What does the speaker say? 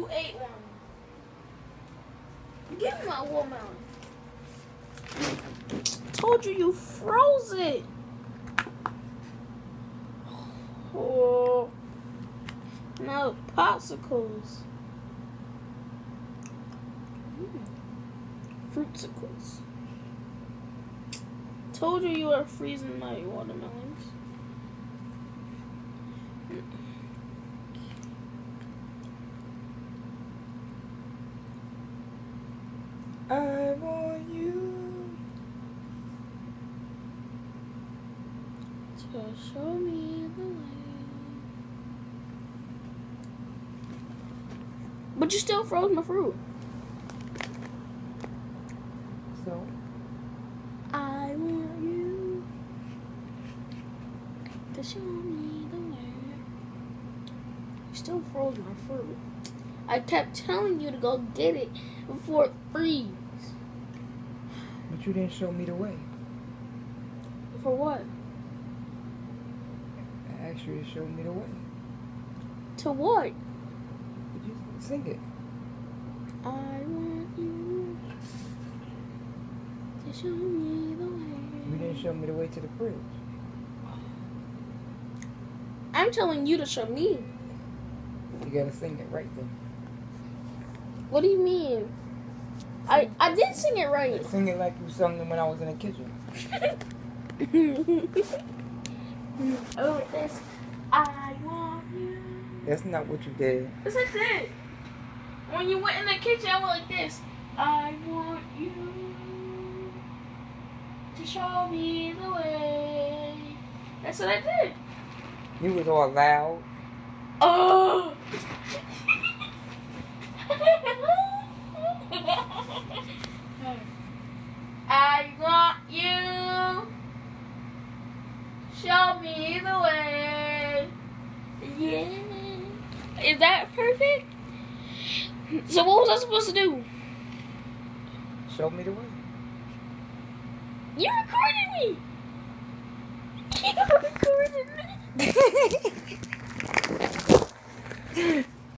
you ate one. Give me my watermelon. Told you you froze it. Oh. No popsicles. Mm. Fruitsicles. Told you you were freezing my watermelons. I want you. Show me the way. But you still froze my fruit. So, I want you to show me the way. You still froze my fruit. I kept telling you to go get it before it freeze. but you didn't show me the way. For what? Asked you to show me the way. To what? Did you sing it? I want you to show me the way. You didn't show me the way to the fridge. I'm telling you to show me. You gotta sing it right then. What do you mean? I I did sing it right. Sing it like you sung it when I was in the kitchen. oh, this. I want you. That's not what you did. Yes, I did. When you went in the kitchen, I went like this. I want you to show me the way. That's what I did. You was all loud. Oh. I want you. Show me the way. Yeah. Is that perfect? So what was I supposed to do? Show me the way. You recorded me. You recorded